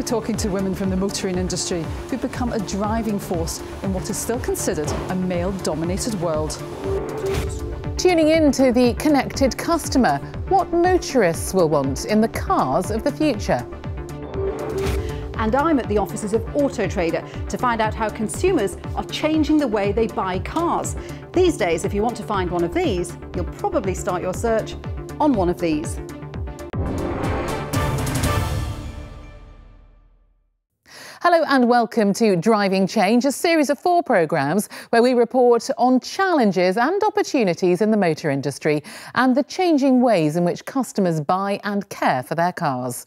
We're talking to women from the motoring industry who've become a driving force in what is still considered a male dominated world. Tuning in to the connected customer, what motorists will want in the cars of the future. And I'm at the offices of Auto Trader to find out how consumers are changing the way they buy cars. These days, if you want to find one of these, you'll probably start your search on one of these. Hello and welcome to Driving Change, a series of four programmes where we report on challenges and opportunities in the motor industry and the changing ways in which customers buy and care for their cars.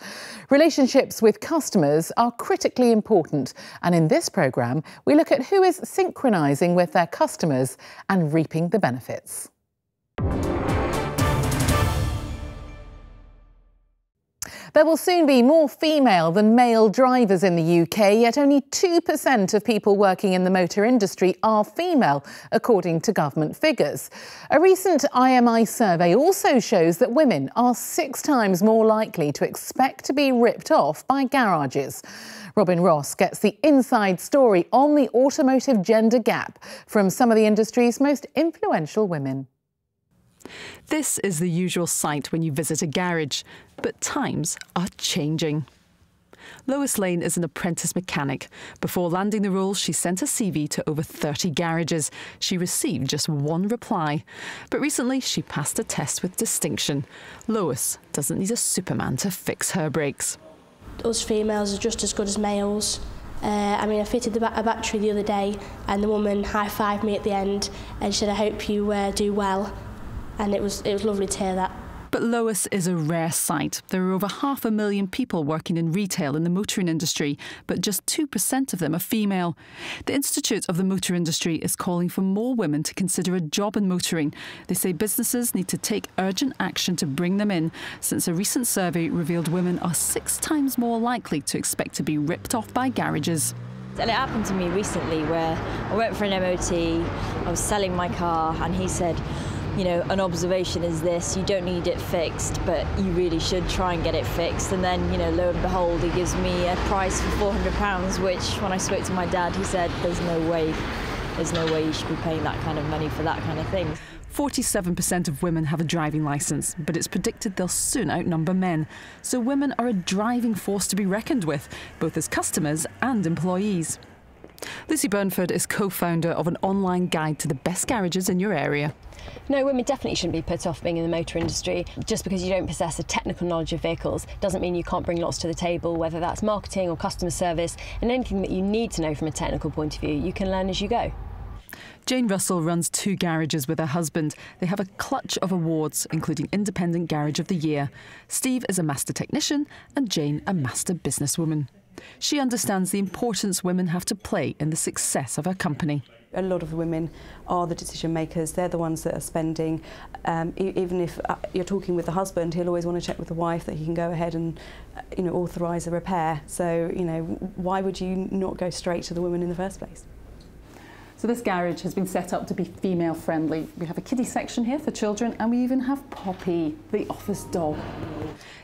Relationships with customers are critically important, and in this programme, we look at who is synchronising with their customers and reaping the benefits. There will soon be more female than male drivers in the UK, yet only 2% of people working in the motor industry are female, according to government figures. A recent IMI survey also shows that women are six times more likely to expect to be ripped off by garages. Robin Ross gets the inside story on the automotive gender gap from some of the industry's most influential women. This is the usual sight when you visit a garage, but times are changing. Lois Lane is an apprentice mechanic. Before landing the role, she sent a CV to over 30 garages. She received just one reply. But recently, she passed a test with distinction. Lois doesn't need a Superman to fix her brakes. Us females are just as good as males. Uh, I mean, I fitted ba a battery the other day, and the woman high-fived me at the end and said, I hope you uh, do well and it was it was lovely to hear that. But Lois is a rare sight. There are over half a million people working in retail in the motoring industry, but just 2% of them are female. The Institute of the Motor Industry is calling for more women to consider a job in motoring. They say businesses need to take urgent action to bring them in, since a recent survey revealed women are six times more likely to expect to be ripped off by garages. And it happened to me recently where I went for an MOT, I was selling my car, and he said, you know, an observation is this, you don't need it fixed, but you really should try and get it fixed. And then, you know, lo and behold, he gives me a price for £400, which when I spoke to my dad, he said, there's no way, there's no way you should be paying that kind of money for that kind of thing. 47% of women have a driving licence, but it's predicted they'll soon outnumber men. So women are a driving force to be reckoned with, both as customers and employees. Lucy Burnford is co founder of an online guide to the best garages in your area. No, women definitely shouldn't be put off being in the motor industry. Just because you don't possess a technical knowledge of vehicles doesn't mean you can't bring lots to the table, whether that's marketing or customer service, and anything that you need to know from a technical point of view, you can learn as you go. Jane Russell runs two garages with her husband. They have a clutch of awards, including Independent Garage of the Year. Steve is a master technician and Jane a master businesswoman. She understands the importance women have to play in the success of her company. A lot of the women are the decision makers. They're the ones that are spending. Um, e even if uh, you're talking with the husband, he'll always want to check with the wife that he can go ahead and, uh, you know, authorise a repair. So, you know, why would you not go straight to the woman in the first place? So this garage has been set up to be female friendly. We have a kiddie section here for children and we even have Poppy, the office dog.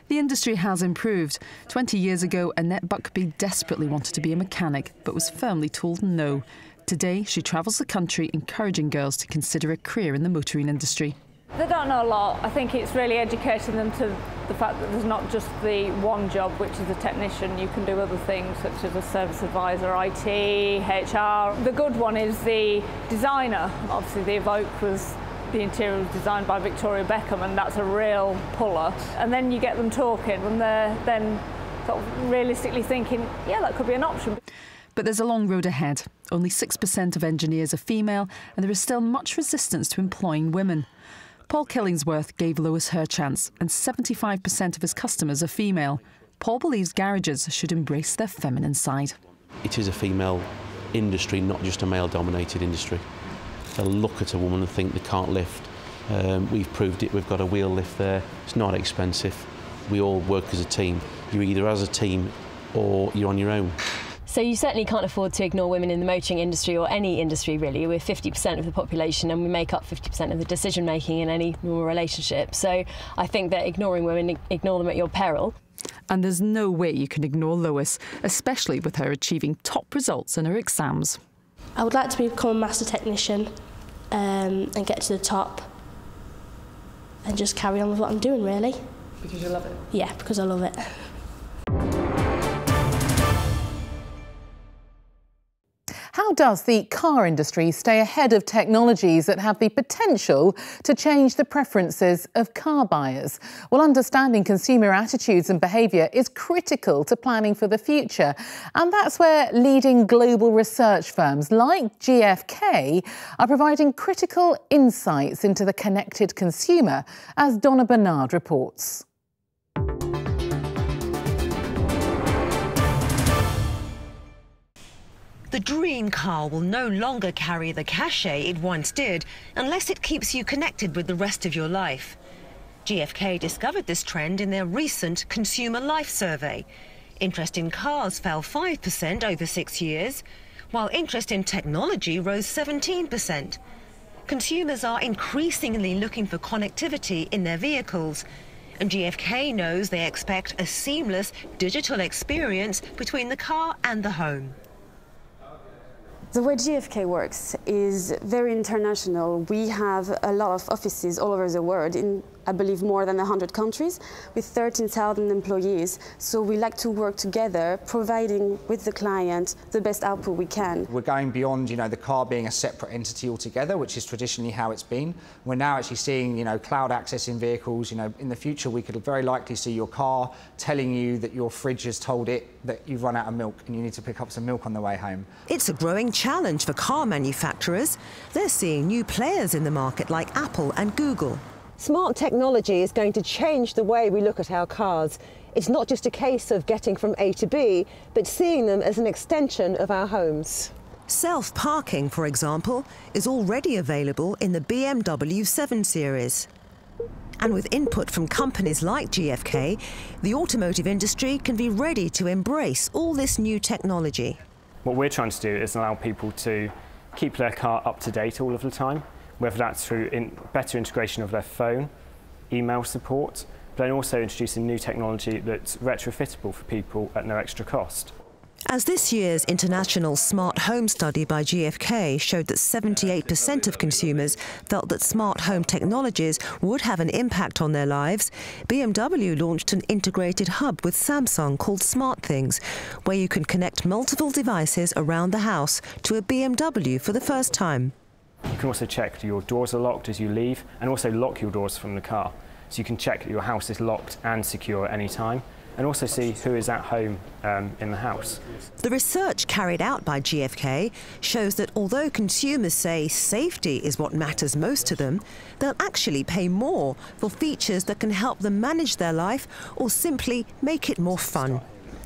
The industry has improved. 20 years ago, Annette Buckby desperately wanted to be a mechanic but was firmly told no. Today, she travels the country encouraging girls to consider a career in the motoring industry. They don't know a lot. I think it's really educating them to the fact that there's not just the one job, which is a technician. You can do other things such as a service advisor, IT, HR. The good one is the designer. Obviously, the Evoque was the interior was designed by Victoria Beckham, and that's a real puller. And then you get them talking, and they're then sort of realistically thinking, yeah, that could be an option. But there's a long road ahead. Only 6% of engineers are female, and there is still much resistance to employing women. Paul Killingsworth gave Lois her chance, and 75% of his customers are female. Paul believes garages should embrace their feminine side. It is a female industry, not just a male dominated industry. They'll look at a woman and think they can't lift. Um, we've proved it, we've got a wheel lift there, it's not expensive. We all work as a team. You're either as a team or you're on your own. So you certainly can't afford to ignore women in the motoring industry or any industry really. We're 50% of the population and we make up 50% of the decision making in any normal relationship. So I think that ignoring women, ignore them at your peril. And there's no way you can ignore Lois, especially with her achieving top results in her exams. I would like to become a master technician um, and get to the top and just carry on with what I'm doing, really. Because you love it? Yeah, because I love it. How does the car industry stay ahead of technologies that have the potential to change the preferences of car buyers? Well, understanding consumer attitudes and behaviour is critical to planning for the future. And that's where leading global research firms like GfK are providing critical insights into the connected consumer, as Donna Bernard reports. The dream car will no longer carry the cachet it once did unless it keeps you connected with the rest of your life. GfK discovered this trend in their recent Consumer Life Survey. Interest in cars fell 5% over six years, while interest in technology rose 17%. Consumers are increasingly looking for connectivity in their vehicles, and GfK knows they expect a seamless digital experience between the car and the home. The way GfK works is very international. We have a lot of offices all over the world in I believe, more than 100 countries with 13,000 employees. So we like to work together, providing with the client the best output we can. We're going beyond, you know, the car being a separate entity altogether, which is traditionally how it's been. We're now actually seeing, you know, cloud access in vehicles. You know, in the future, we could very likely see your car telling you that your fridge has told it that you've run out of milk and you need to pick up some milk on the way home. It's a growing challenge for car manufacturers. They're seeing new players in the market like Apple and Google. Smart technology is going to change the way we look at our cars. It's not just a case of getting from A to B, but seeing them as an extension of our homes. Self parking, for example, is already available in the BMW 7 Series. And with input from companies like GfK, the automotive industry can be ready to embrace all this new technology. What we're trying to do is allow people to keep their car up to date all of the time whether that's through in better integration of their phone, email support, but then also introducing new technology that's retrofittable for people at no extra cost. As this year's international smart home study by GfK showed that 78% of consumers felt that smart home technologies would have an impact on their lives, BMW launched an integrated hub with Samsung called SmartThings, where you can connect multiple devices around the house to a BMW for the first time. You can also check your doors are locked as you leave and also lock your doors from the car. So you can check that your house is locked and secure at any time and also see who is at home um, in the house. The research carried out by GfK shows that although consumers say safety is what matters most to them, they'll actually pay more for features that can help them manage their life or simply make it more fun.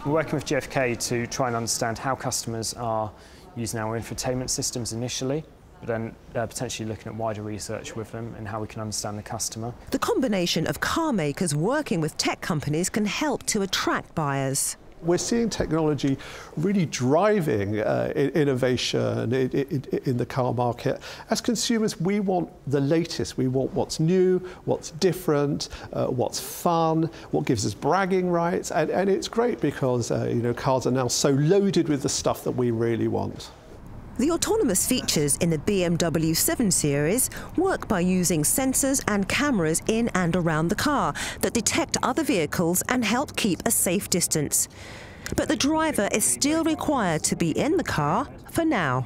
We're working with GfK to try and understand how customers are using our infotainment systems initially but then uh, potentially looking at wider research with them and how we can understand the customer. The combination of car makers working with tech companies can help to attract buyers we're seeing technology really driving uh, innovation in, in, in, the car market. As consumers, we want the latest. We want what's new, what's different, uh, what's fun, what gives us bragging rights. And, and it's great because uh, you know, cars are now so loaded with the stuff that we really want. The autonomous features in the BMW 7 Series work by using sensors and cameras in and around the car that detect other vehicles and help keep a safe distance. But the driver is still required to be in the car for now.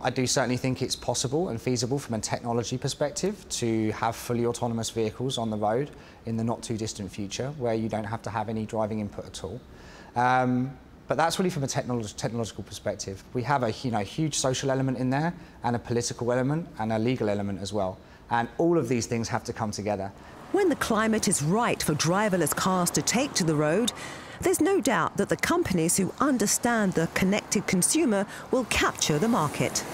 I do certainly think it's possible and feasible from a technology perspective to have fully autonomous vehicles on the road in the not too distant future where you don't have to have any driving input at all. Um, but that's really from a technolo technological perspective. We have a you know, huge social element in there and a political element and a legal element as well. And all of these things have to come together. When the climate is right for driverless cars to take to the road, there's no doubt that the companies who understand the connected consumer will capture the market.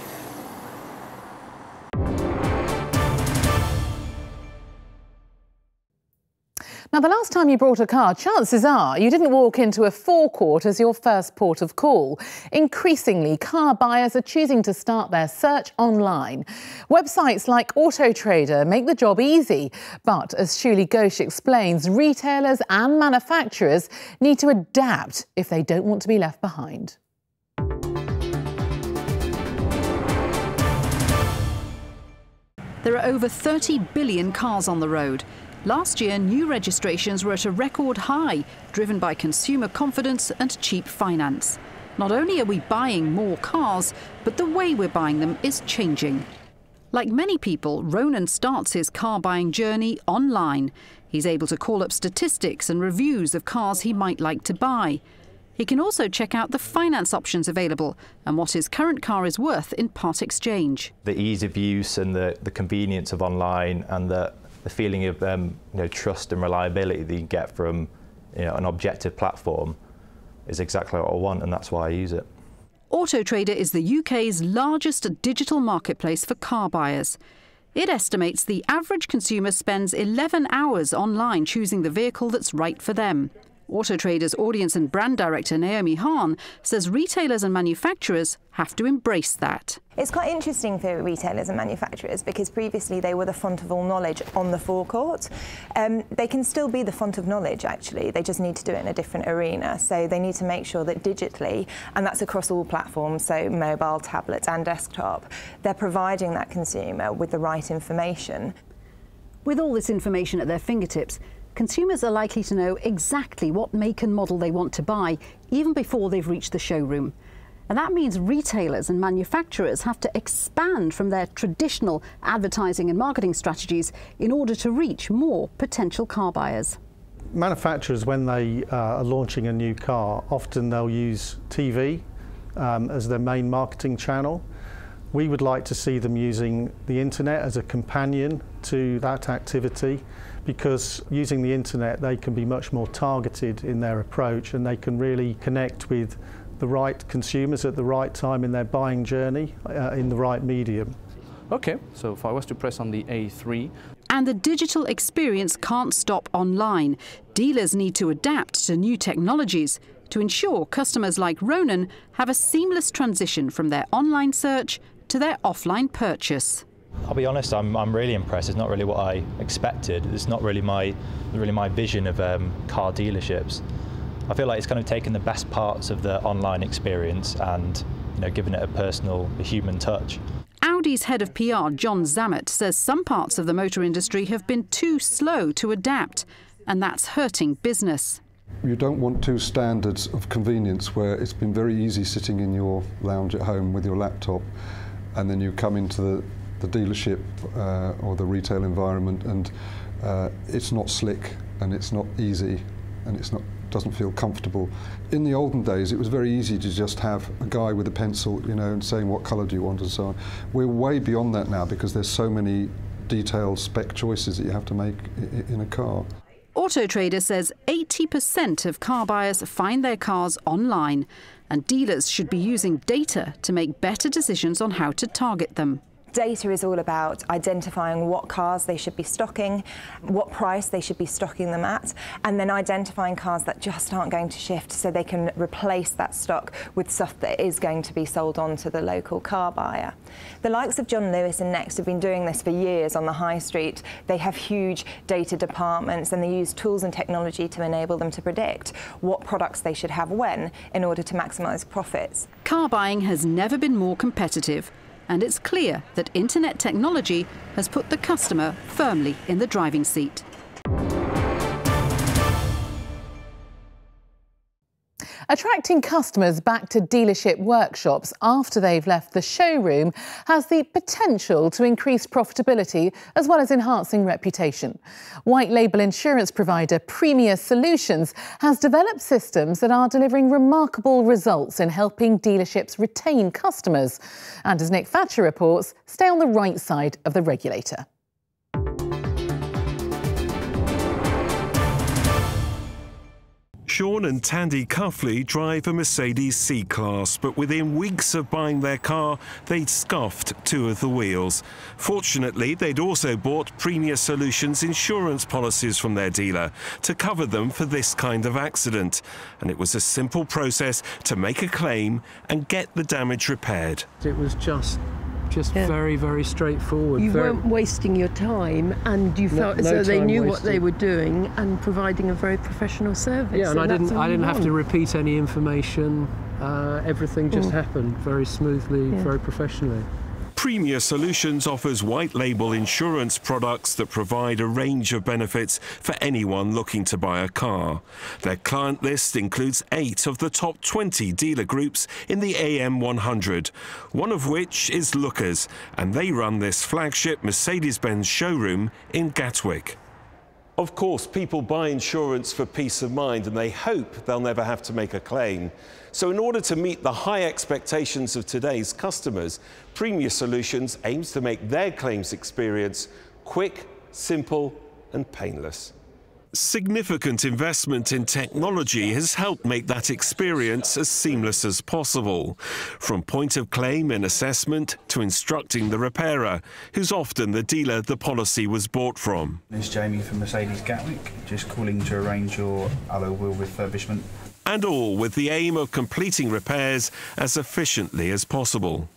Now, the last time you bought a car, chances are you didn't walk into a forecourt as your first port of call. Increasingly, car buyers are choosing to start their search online. Websites like Autotrader make the job easy, but as Shuli Ghosh explains, retailers and manufacturers need to adapt if they don't want to be left behind. There are over 30 billion cars on the road. Last year, new registrations were at a record high, driven by consumer confidence and cheap finance. Not only are we buying more cars, but the way we're buying them is changing. Like many people, Ronan starts his car buying journey online. He's able to call up statistics and reviews of cars he might like to buy. He can also check out the finance options available and what his current car is worth in part exchange. The ease of use and the, the convenience of online and the the feeling of um, you know, trust and reliability that you get from you know, an objective platform is exactly what I want, and that's why I use it. Autotrader is the UK's largest digital marketplace for car buyers. It estimates the average consumer spends 11 hours online choosing the vehicle that's right for them. Autotrader's audience and brand director Naomi Hahn says retailers and manufacturers have to embrace that. It's quite interesting for retailers and manufacturers because previously they were the font of all knowledge on the forecourt. Um, they can still be the font of knowledge actually, they just need to do it in a different arena. So they need to make sure that digitally, and that's across all platforms, so mobile, tablets and desktop, they're providing that consumer with the right information. With all this information at their fingertips, consumers are likely to know exactly what make and model they want to buy even before they've reached the showroom. And that means retailers and manufacturers have to expand from their traditional advertising and marketing strategies in order to reach more potential car buyers. Manufacturers, when they uh, are launching a new car, often they'll use TV um, as their main marketing channel. We would like to see them using the internet as a companion to that activity because using the internet they can be much more targeted in their approach and they can really connect with the right consumers at the right time in their buying journey uh, in the right medium. Okay, so if I was to press on the A3. And the digital experience can't stop online. Dealers need to adapt to new technologies to ensure customers like Ronan have a seamless transition from their online search to their offline purchase. I'll be honest, I'm, I'm really impressed. It's not really what I expected. It's not really my, really my vision of um, car dealerships. I feel like it's kind of taken the best parts of the online experience and you know, given it a personal, a human touch. Audi's head of PR, John Zammit, says some parts of the motor industry have been too slow to adapt, and that's hurting business. You don't want two standards of convenience where it's been very easy sitting in your lounge at home with your laptop, and then you come into the the dealership uh, or the retail environment and uh, it's not slick and it's not easy and it's not doesn't feel comfortable. In the olden days, it was very easy to just have a guy with a pencil, you know, and saying what colour do you want and so on. We're way beyond that now because there's so many detailed spec choices that you have to make in a car. Autotrader says 80% of car buyers find their cars online, and dealers should be using data to make better decisions on how to target them. Data is all about identifying what cars they should be stocking, what price they should be stocking them at, and then identifying cars that just aren't going to shift so they can replace that stock with stuff that is going to be sold on to the local car buyer. The likes of John Lewis and Next have been doing this for years on the high street. They have huge data departments and they use tools and technology to enable them to predict what products they should have when in order to maximise profits. Car buying has never been more competitive and it's clear that internet technology has put the customer firmly in the driving seat. Attracting customers back to dealership workshops after they've left the showroom has the potential to increase profitability as well as enhancing reputation. White label insurance provider Premia Solutions has developed systems that are delivering remarkable results in helping dealerships retain customers. And as Nick Thatcher reports, stay on the right side of the regulator. Sean and Tandy Cuffley drive a Mercedes C-Class, but within weeks of buying their car, they'd scuffed two of the wheels. Fortunately, they'd also bought Premia Solutions insurance policies from their dealer to cover them for this kind of accident. And it was a simple process to make a claim and get the damage repaired. It was just just yeah. very, very straightforward. You very... weren't wasting your time, and you felt no, as though they knew wasted. what they were doing and providing a very professional service. Yeah, and, I didn't, I didn't have to repeat any information. Uh, everything just mm. happened very smoothly, yeah. very professionally. Premia Solutions offers white label insurance products that provide a range of benefits for anyone looking to buy a car. Their client list includes eight of the top 20 dealer groups in the AM100, one of which is Lookers, and they run this flagship Mercedes-Benz showroom in Gatwick. Of course, people buy insurance for peace of mind and they hope they'll never have to make a claim. So in order to meet the high expectations of today's customers, Premia Solutions aims to make their claims experience quick, simple and painless. Significant investment in technology has helped make that experience as seamless as possible. From point of claim and assessment to instructing the repairer, who's often the dealer the policy was bought from. This is Jamie from Mercedes Gatwick, just calling to arrange your alloy wheel refurbishment. And all with the aim of completing repairs as efficiently as possible.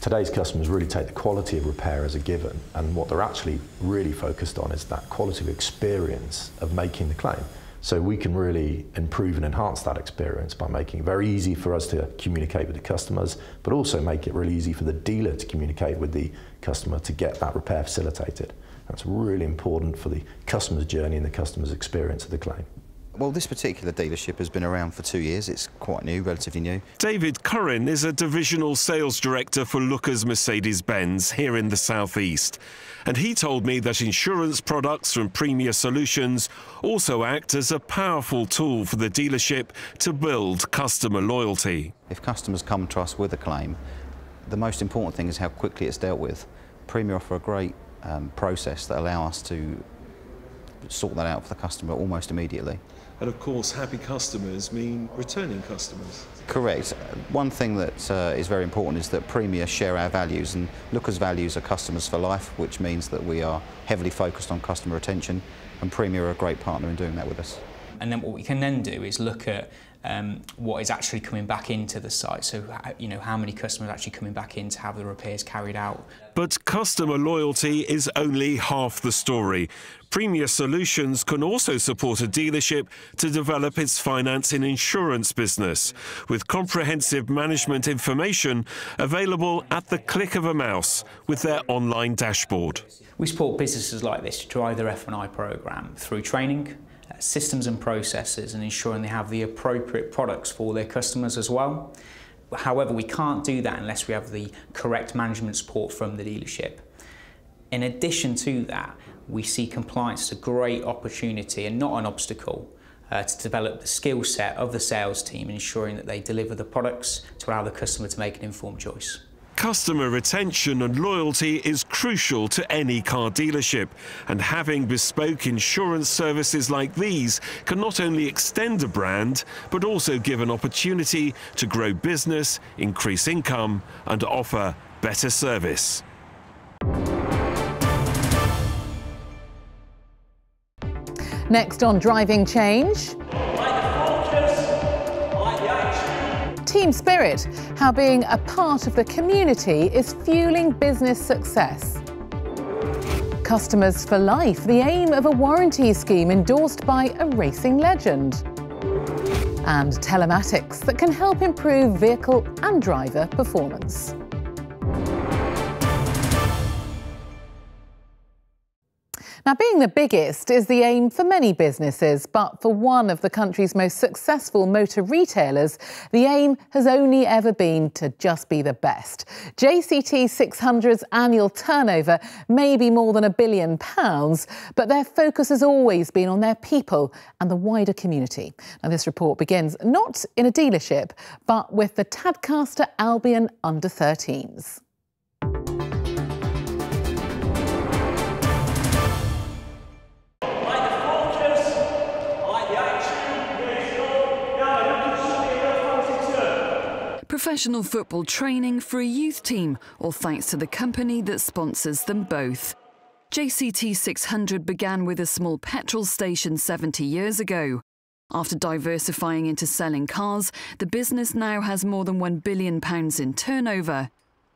Today's customers really take the quality of repair as a given, and what they're actually really focused on is that quality of experience of making the claim. So we can really improve and enhance that experience by making it very easy for us to communicate with the customers, but also make it really easy for the dealer to communicate with the customer to get that repair facilitated. That's really important for the customer's journey and the customer's experience of the claim. Well, this particular dealership has been around for two years. It's quite new, relatively new. David Curran is a divisional sales director for Lookers Mercedes-Benz here in the southeast. And he told me that insurance products from Premia Solutions also act as a powerful tool for the dealership to build customer loyalty. If customers come to us with a claim, the most important thing is how quickly it's dealt with. Premia offer a great um, process that allow us to sort that out for the customer almost immediately. And of course, happy customers mean returning customers. Correct. One thing that uh, is very important is that Premia share our values, and Lookers' values are customers for life, which means that we are heavily focused on customer retention, and Premia are a great partner in doing that with us. And then what we can then do is look at um, what is actually coming back into the site. So, you know, how many customers are actually coming back in to have the repairs carried out. But customer loyalty is only half the story. Premia Solutions can also support a dealership to develop its finance and insurance business, with comprehensive management information available at the click of a mouse with their online dashboard. We support businesses like this to drive their F&I program through training, systems and processes and ensuring they have the appropriate products for their customers as well. However, we can't do that unless we have the correct management support from the dealership. In addition to that, we see compliance as a great opportunity and not an obstacle uh, to develop the skill set of the sales team, ensuring that they deliver the products to allow the customer to make an informed choice. Customer retention and loyalty is crucial to any car dealership, and having bespoke insurance services like these can not only extend a brand, but also give an opportunity to grow business, increase income, and offer better service. Next on Driving Change. Team spirit, how being a part of the community is fueling business success. Customers for life, the aim of a warranty scheme endorsed by a racing legend. And telematics that can help improve vehicle and driver performance. Now, being the biggest is the aim for many businesses, but for one of the country's most successful motor retailers, the aim has only ever been to just be the best. JCT 600's annual turnover may be more than a billion pounds, but their focus has always been on their people and the wider community. Now, this report begins not in a dealership, but with the Tadcaster Albion under 13s. Professional football training for a youth team, all thanks to the company that sponsors them both. JCT 600 began with a small petrol station 70 years ago. After diversifying into selling cars, the business now has more than £1 billion in turnover.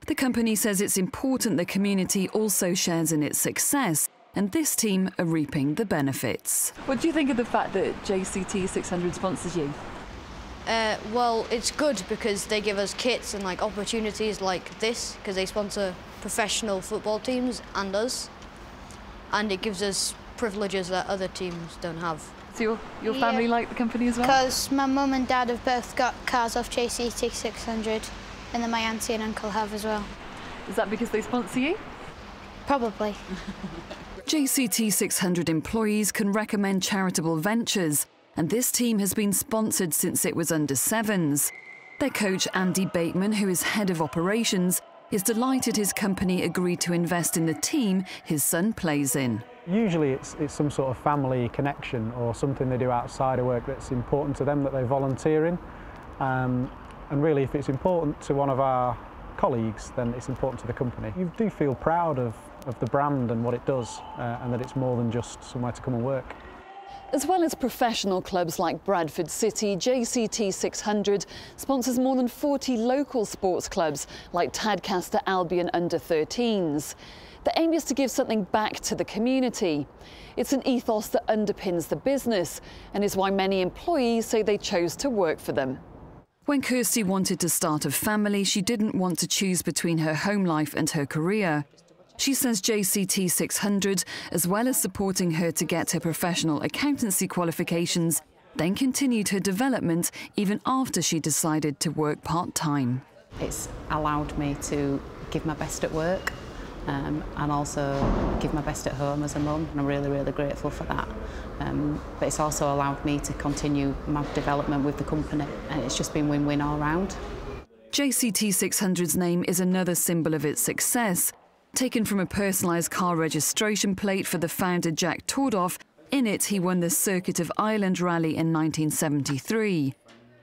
The company says it's important the community also shares in its success, and this team are reaping the benefits. What do you think of the fact that JCT 600 sponsors you? Uh, well, it's good because they give us kits and like opportunities like this because they sponsor professional football teams and us and it gives us privileges that other teams don't have. So your, your family yeah. like the company as well? Because my mum and dad have both got cars off JCT 600 and then my auntie and uncle have as well. Is that because they sponsor you? Probably. JCT 600 employees can recommend charitable ventures and this team has been sponsored since it was under sevens. Their coach Andy Bateman, who is head of operations, is delighted his company agreed to invest in the team his son plays in. Usually it's, it's some sort of family connection or something they do outside of work that's important to them that they volunteer in. Um, and really if it's important to one of our colleagues then it's important to the company. You do feel proud of, of the brand and what it does uh, and that it's more than just somewhere to come and work. As well as professional clubs like Bradford City, JCT 600 sponsors more than 40 local sports clubs like Tadcaster Albion Under 13s. The aim is to give something back to the community. It's an ethos that underpins the business and is why many employees say they chose to work for them. When Kirsty wanted to start a family, she didn't want to choose between her home life and her career. She says JCT 600, as well as supporting her to get her professional accountancy qualifications, then continued her development even after she decided to work part time. It's allowed me to give my best at work um, and also give my best at home as a mum, and I'm really, really grateful for that. Um, but it's also allowed me to continue my development with the company, and it's just been win-win all round. JCT 600's name is another symbol of its success, taken from a personalised car registration plate for the founder Jack Tordoff. In it, he won the Circuit of Ireland Rally in 1973.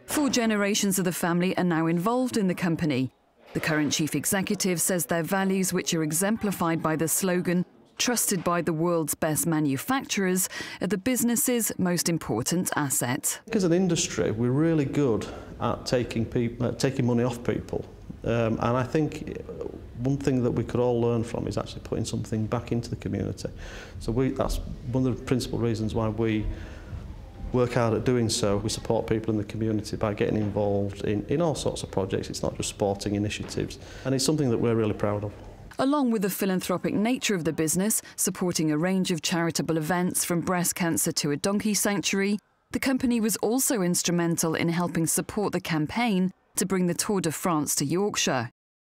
Four generations of the family are now involved in the company. The current chief executive says their values, which are exemplified by the slogan, trusted by the world's best manufacturers, are the business's most important asset. As an industry, we're really good at taking, people, uh, taking money off people. Um, and I think one thing that we could all learn from is actually putting something back into the community. So we, that's one of the principal reasons why we work hard at doing so. We support people in the community by getting involved in, in all sorts of projects. It's not just sporting initiatives. And it's something that we're really proud of. Along with the philanthropic nature of the business, supporting a range of charitable events from breast cancer to a donkey sanctuary, the company was also instrumental in helping support the campaign to bring the Tour de France to Yorkshire.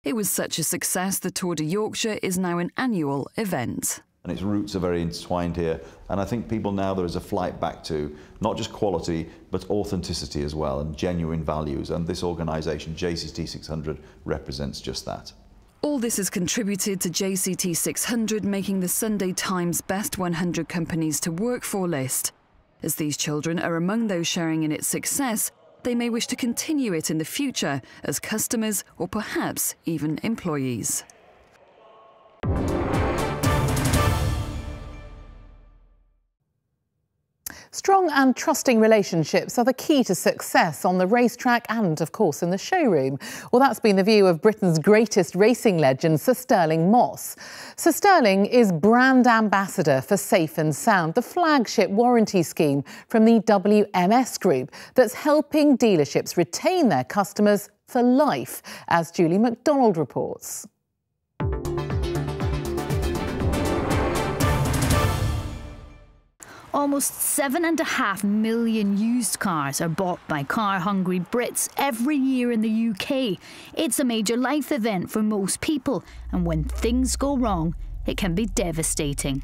It was such a success the Tour de Yorkshire is now an annual event. And its roots are very entwined here. And I think people now there is a flight back to not just quality, but authenticity as well and genuine values. And this organisation, JCT 600, represents just that. All this has contributed to JCT 600 making the Sunday Times Best 100 Companies to Work For list. As these children are among those sharing in its success, they may wish to continue it in the future as customers or perhaps even employees. Strong and trusting relationships are the key to success on the racetrack and, of course, in the showroom. Well, that's been the view of Britain's greatest racing legend, Sir Stirling Moss. Sir Stirling is brand ambassador for Safe and Sound, the flagship warranty scheme from the WMS Group that's helping dealerships retain their customers for life, as Julie McDonald reports. Almost seven and a half million used cars are bought by car hungry Brits every year in the UK. It's a major life event for most people, and when things go wrong, it can be devastating.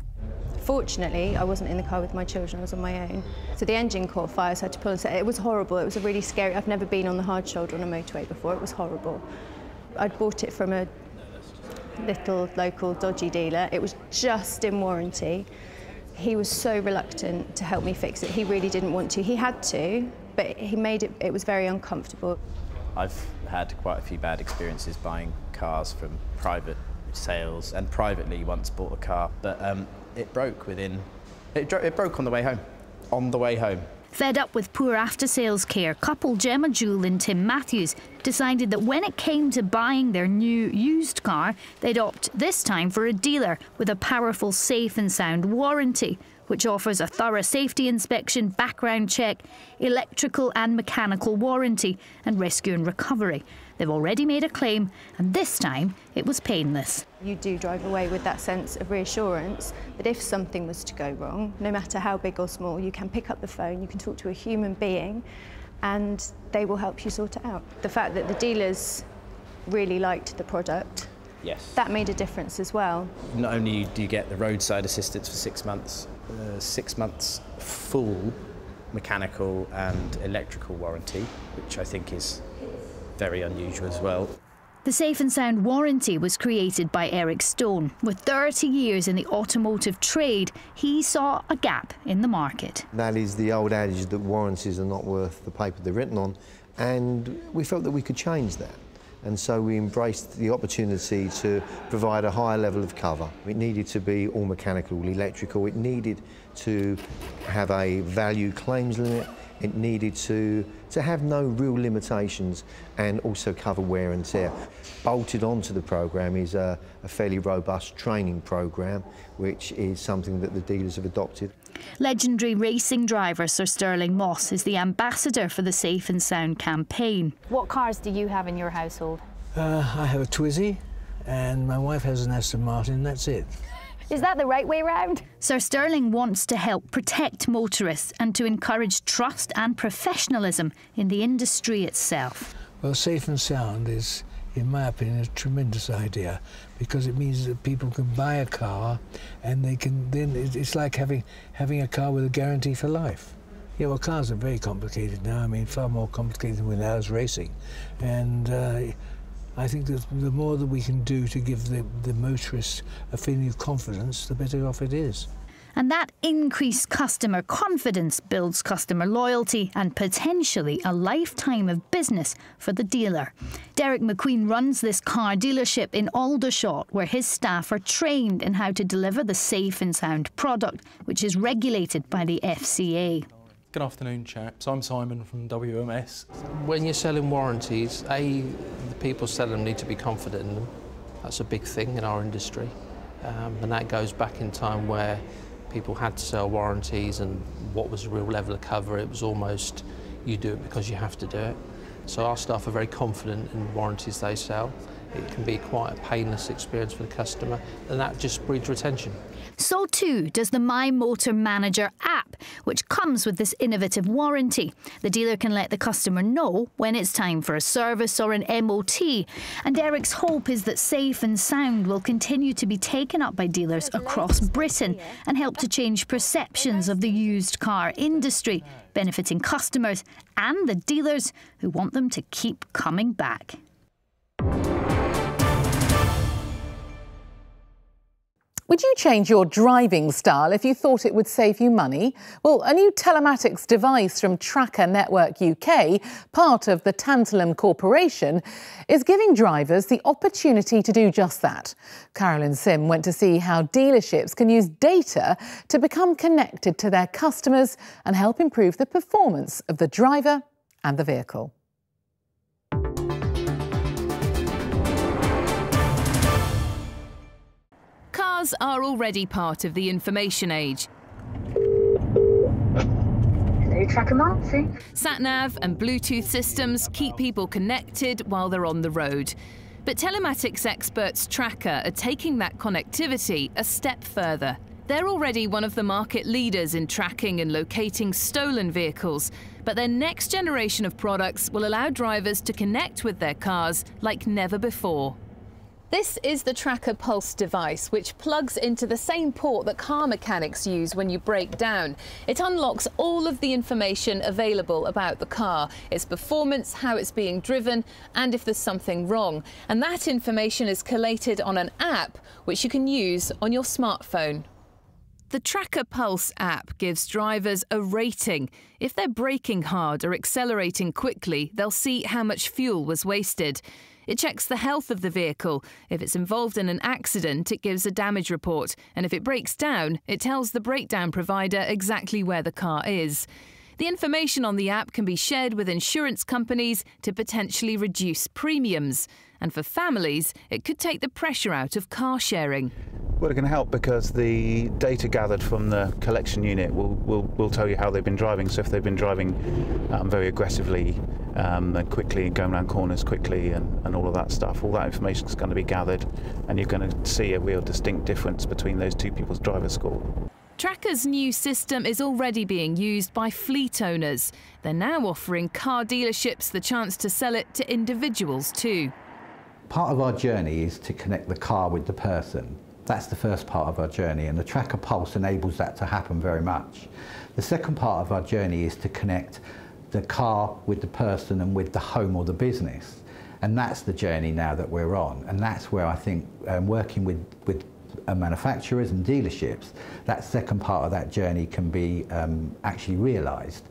Fortunately, I wasn't in the car with my children, I was on my own. So the engine caught fire, so I had to pull and It was horrible, it was a really scary, I've never been on the hard shoulder on a motorway before, it was horrible. I'd bought it from a little local dodgy dealer, it was just in warranty. He was so reluctant to help me fix it. He really didn't want to. He had to, but he made it, it was very uncomfortable. I've had quite a few bad experiences buying cars from private sales and privately once bought a car, but um, it broke within, it, it broke on the way home, on the way home. Fed up with poor after sales care, couple Gemma Jewell and Tim Matthews decided that when it came to buying their new used car, they'd opt this time for a dealer with a powerful safe and sound warranty which offers a thorough safety inspection, background check, electrical and mechanical warranty, and rescue and recovery. They've already made a claim, and this time it was painless. You do drive away with that sense of reassurance that if something was to go wrong, no matter how big or small, you can pick up the phone, you can talk to a human being, and they will help you sort it out. The fact that the dealers really liked the product Yes. That made a difference as well. Not only do you get the roadside assistance for six months, uh, six months full mechanical and electrical warranty, which I think is very unusual as well. The Safe and Sound warranty was created by Eric Stone. With 30 years in the automotive trade, he saw a gap in the market. That is the old adage that warranties are not worth the paper they're written on, and we felt that we could change that and so we embraced the opportunity to provide a higher level of cover. It needed to be all mechanical, all electrical, it needed to have a value claims limit, it needed to, to have no real limitations and also cover wear and tear. Bolted onto the program is a, a fairly robust training program, which is something that the dealers have adopted. Legendary racing driver Sir Stirling Moss is the ambassador for the Safe and Sound campaign. What cars do you have in your household? Uh, I have a Twizy and my wife has an Aston Martin, that's it. Is that the right way round? Sir Stirling wants to help protect motorists and to encourage trust and professionalism in the industry itself. Well, safe and sound is in my opinion, a tremendous idea because it means that people can buy a car and they can then it's like having having a car with a guarantee for life. Yeah, well, cars are very complicated now. I mean, far more complicated than when I was racing, and. Uh, I think that the more that we can do to give the, the motorist a feeling of confidence, the better off it is. And that increased customer confidence builds customer loyalty and potentially a lifetime of business for the dealer. Derek McQueen runs this car dealership in Aldershot, where his staff are trained in how to deliver the safe and sound product, which is regulated by the FCA. Good afternoon, chaps. I'm Simon from WMS. When you're selling warranties, A, the people selling them need to be confident in them. That's a big thing in our industry. Um, and that goes back in time where people had to sell warranties and what was the real level of cover. It was almost you do it because you have to do it. So our staff are very confident in warranties they sell. It can be quite a painless experience for the customer and that just breeds retention. So too does the My Motor Manager app, which comes with this innovative warranty. The dealer can let the customer know when it's time for a service or an MOT. And Eric's hope is that Safe and Sound will continue to be taken up by dealers across Britain and help to change perceptions of the used car industry, benefiting customers and the dealers who want them to keep coming back. Would you change your driving style if you thought it would save you money? Well, a new telematics device from Tracker Network UK, part of the Tantalum Corporation, is giving drivers the opportunity to do just that. Carolyn Sim went to see how dealerships can use data to become connected to their customers and help improve the performance of the driver and the vehicle. Cars are already part of the information age. SatNav and Bluetooth systems keep people connected while they're on the road. But telematics experts Tracker are taking that connectivity a step further. They're already one of the market leaders in tracking and locating stolen vehicles, but their next generation of products will allow drivers to connect with their cars like never before. This is the Tracker Pulse device, which plugs into the same port that car mechanics use when you break down. It unlocks all of the information available about the car, its performance, how it's being driven, and if there's something wrong. And that information is collated on an app which you can use on your smartphone. The Tracker Pulse app gives drivers a rating. If they're braking hard or accelerating quickly, they'll see how much fuel was wasted. It checks the health of the vehicle. If it's involved in an accident, it gives a damage report. And if it breaks down, it tells the breakdown provider exactly where the car is. The information on the app can be shared with insurance companies to potentially reduce premiums. And for families, it could take the pressure out of car sharing. Well, it can help because the data gathered from the collection unit will, will, will tell you how they've been driving. So if they've been driving um, very aggressively um, and quickly, and going around corners quickly and, and all of that stuff, all that information is going to be gathered and you're going to see a real distinct difference between those two people's driver score. Tracker's new system is already being used by fleet owners. They're now offering car dealerships the chance to sell it to individuals too. Part of our journey is to connect the car with the person. That's the first part of our journey and the Tracker Pulse enables that to happen very much. The second part of our journey is to connect the car with the person and with the home or the business. And that's the journey now that we're on. And that's where I think um, working with, with uh, manufacturers and dealerships, that second part of that journey can be um, actually realised.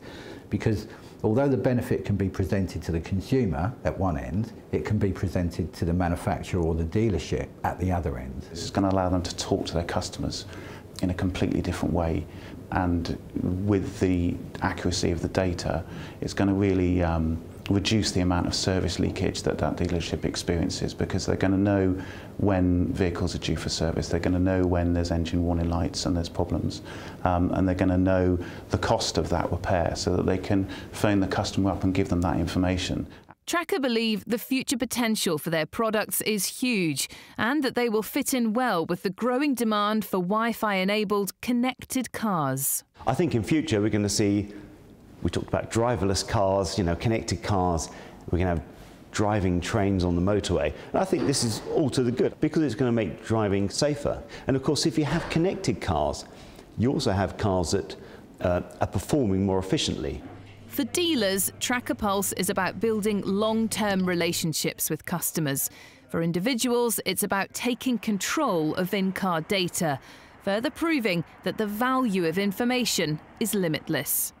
Because although the benefit can be presented to the consumer at one end, it can be presented to the manufacturer or the dealership at the other end. This is going to allow them to talk to their customers in a completely different way and with the accuracy of the data, it's going to really um, reduce the amount of service leakage that that dealership experiences because they're going to know when vehicles are due for service, they're going to know when there's engine warning lights and there's problems, um, and they're going to know the cost of that repair so that they can phone the customer up and give them that information. Tracker believe the future potential for their products is huge and that they will fit in well with the growing demand for Wi-Fi enabled connected cars. I think in future we're going to see we talked about driverless cars, you know, connected cars. We're going to have driving trains on the motorway. And I think this is all to the good because it's going to make driving safer. And of course, if you have connected cars, you also have cars that uh, are performing more efficiently. For dealers, Tracker Pulse is about building long term relationships with customers. For individuals, it's about taking control of in car data, further proving that the value of information is limitless.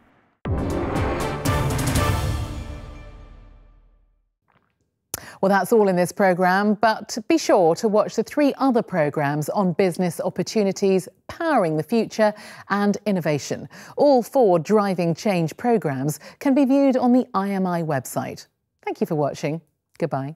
Well, that's all in this programme, but be sure to watch the three other programmes on business opportunities, powering the future and innovation. All four Driving Change programmes can be viewed on the IMI website. Thank you for watching. Goodbye.